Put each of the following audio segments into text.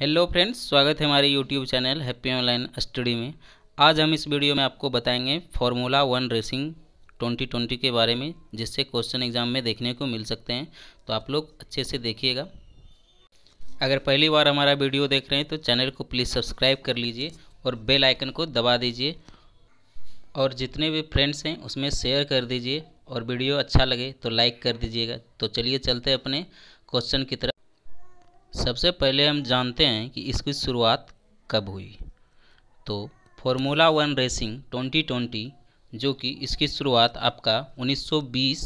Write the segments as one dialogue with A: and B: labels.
A: Hello friends, स्वागत है हमारे YouTube channel happy online study में। आज हम इस वीडियो में आपको बताएँगे फार्मूला वन रेसिंग 2020 के बारे में, जिससे क्वेश्चन एग्ज़ाम में देखने को मिल सकते हैं। तो आप लोग अच्छे से देखिएगा। अगर पहली बार हमारा वीडियो देख रहे हैं तो चैनल को प्लीज़ सब्सक्राइब कर लीजिए और बेल आइकन को दबा दीजिए। और जितने भी फ्रेंड्स हैं, उसमें शेयर कर दीजिए। और वीडियो अच्छा लगे तो लाइक कर दीजिएगा। तो चलिए चलते अपने क्वेश्चन की तरफ़। सबसे पहले हम जानते हैं कि इसकी शुरुआत कब हुई। तो फॉर्मूला वन रेसिंग 2020 जो कि इसकी शुरुआत आपका 1920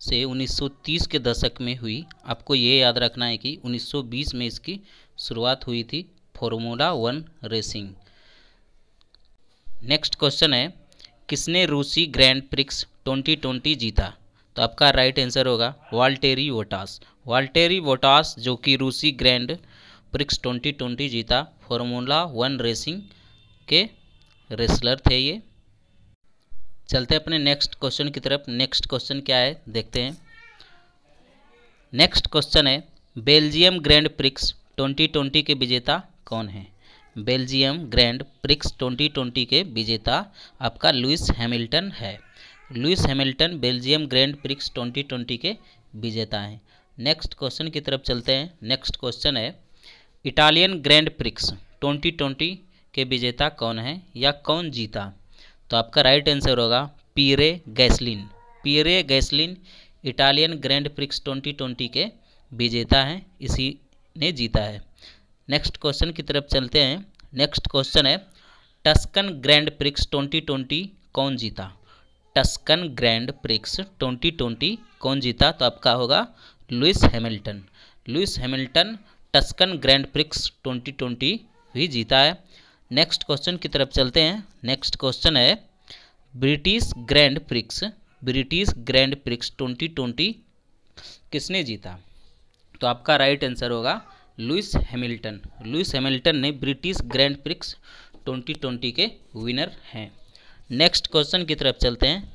A: से 1930 के दशक में हुई। आपको ये याद रखना है कि 1920 में इसकी शुरुआत हुई थी formula one racing. Next question है, किसने रूसी ग्रैंड प्रिक्स 2020 जीता? तो आपका राइट आंसर होगा वाल्टेरी वोटास वाल्टेरी वोटास जो कि रूसी ग्रैंड प्रिक्स 2020 जीता फॉर्मूला वन रेसिंग के रेसलर थे ये। चलते अपने नेक्स्ट क्वेश्चन की तरफ़। नेक्स्ट क्वेश्चन क्या है? देखते हैं। नेक्स्ट क्वेश्चन है बेल्जियम ग्रैंड प्रिक्स 2020 के विजेता कौन है? बेल्जियम ग्रैंड प्रिक्स 2020 के विजेता आपका लुइस हैमिल्टन है। Lewis Hamilton Belgium grand prix 2020 के विजेता हैं। नेक्स्ट क्वेश्चन की तरफ़ चलते हैं। नेक्स्ट क्वेश्चन है, इटालियन ग्रैंड प्रिक्स 2020 के विजेता कौन है या कौन जीता? तो आपका राइट आंसर होगा Pierre Gasly. Pierre Gasly Italian grand prix 2020 के विजेता हैं, इसी ने जीता है। नेक्स्ट क्वेश्चन की तरफ़ चलते हैं। नेक्स्ट क्वेश्चन है, टस्कन ग्रैंड प्रिक्स 2020 कौन जीता? टस्कन ग्रैंड प्रिक्स 2020 कौन जीता? तो आपका होगा Lewis Hamilton. Lewis Hamilton Tuscan grand prix 2020 भी जीता है। नेक्स्ट क्वेश्चन की तरफ़ चलते हैं। नेक्स्ट क्वेश्चन है, British grand prix, British grand prix 2020 किसने जीता? तो आपका राइट आंसर होगा लुइस हैमिल्टन। लुइस हैमिल्टन ने ब्रिटिश ग्रैंड प्रिक्स 2020 के विनर हैं। नेक्स्ट क्वेश्चन की तरफ़ चलते हैं।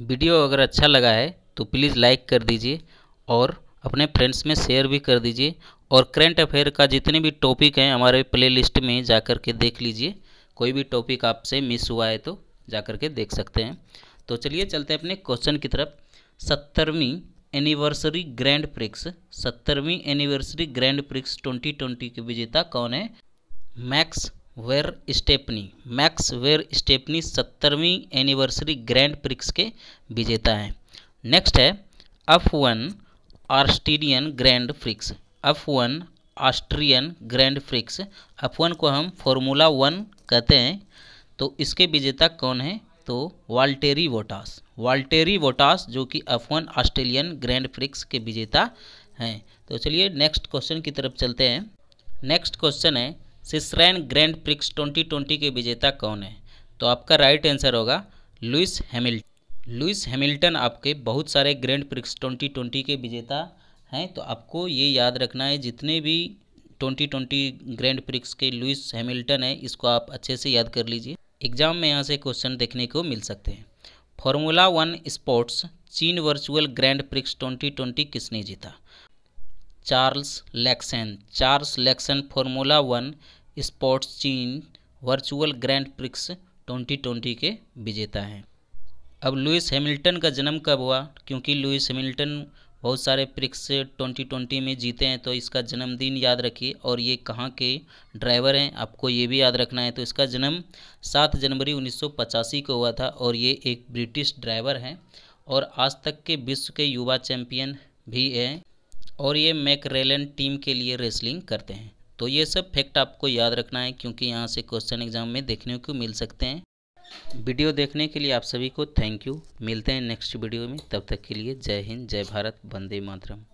A: वीडियो अगर अच्छा लगा है तो प्लीज़ लाइक कर दीजिए और अपने फ्रेंड्स में शेयर भी कर दीजिए और करेंट अफेयर का जितने भी टॉपिक हैं हमारे प्ले लिस्ट में जा कर के देख लीजिए। कोई भी टॉपिक आपसे मिस हुआ है तो जा कर के देख सकते हैं। तो चलिए चलते हैं अपने क्वेश्चन की तरफ़। सत्तरवीं एनिवर्सरी ग्रैंड प्रिक्स, सत्तरवीं एनिवर्सरी ग्रैंड प्रिक्स 2020 के विजेता कौन है? Max Verstappen, Max Verstappen सत्तरवीं एनिवर्सरी ग्रैंड प्रिक्स के विजेता हैं। नेक्स्ट है F one Australian grand prix F one Austrian grand prix F one को हम फॉर्मूला वन कहते हैं तो इसके विजेता कौन है? तो वाल्टेरी वोटास। वाल्टेरी वोटास जो कि F one Australian grand prix के विजेता हैं। तो चलिए नेक्स्ट क्वेश्चन की तरफ़ चलते हैं। नेक्स्ट क्वेश्चन है सिसरैन ग्रैंड प्रिक्स 2020 के विजेता कौन है? तो आपका राइट आंसर होगा लुइस हैमिल्टन लुइस हैमिल्टन आपके बहुत सारे ग्रैंड प्रिक्स 2020 के विजेता हैं। तो आपको ये याद रखना है, जितने भी 2020 ग्रैंड प्रिक्स के लुइस हैमिल्टन है, इसको आप अच्छे से याद कर लीजिए। एग्ज़ाम में यहाँ से क्वेश्चन देखने को मिल सकते हैं। फॉर्मूला वन स्पोर्ट्स चीन वर्चुअल ग्रैंड प्रिक्स 2020 किसने जीता? Charles Leclerc. Charles Leclerc formula one sports चीन वर्चुअल ग्रैंड प्रिक्स 2020 के विजेता हैं। अब लुइस हैमिल्टन का जन्म कब हुआ? क्योंकि लुइस हैमिल्टन बहुत सारे प्रिक्स 2020 में जीते हैं तो इसका जन्मदिन याद रखिए। और ये कहाँ के ड्राइवर हैं, आपको ये भी याद रखना है। तो इसका जन्म 7 जनवरी उन्नीस सौ पचासी को हुआ था और ये एक ब्रिटिश ड्राइवर हैं और आज तक के विश्व के युवा चैम्पियन भी हैं और ये मैकरेलन टीम के लिए रेसलिंग करते हैं। तो ये सब फैक्ट आपको याद रखना है, क्योंकि यहाँ से क्वेश्चन एग्ज़ाम में देखने को मिल सकते हैं। वीडियो देखने के लिए आप सभी को थैंक यू मिलते हैं नेक्स्ट वीडियो में, तब तक के लिए जय हिंद, जय भारत, वंदे मातरम।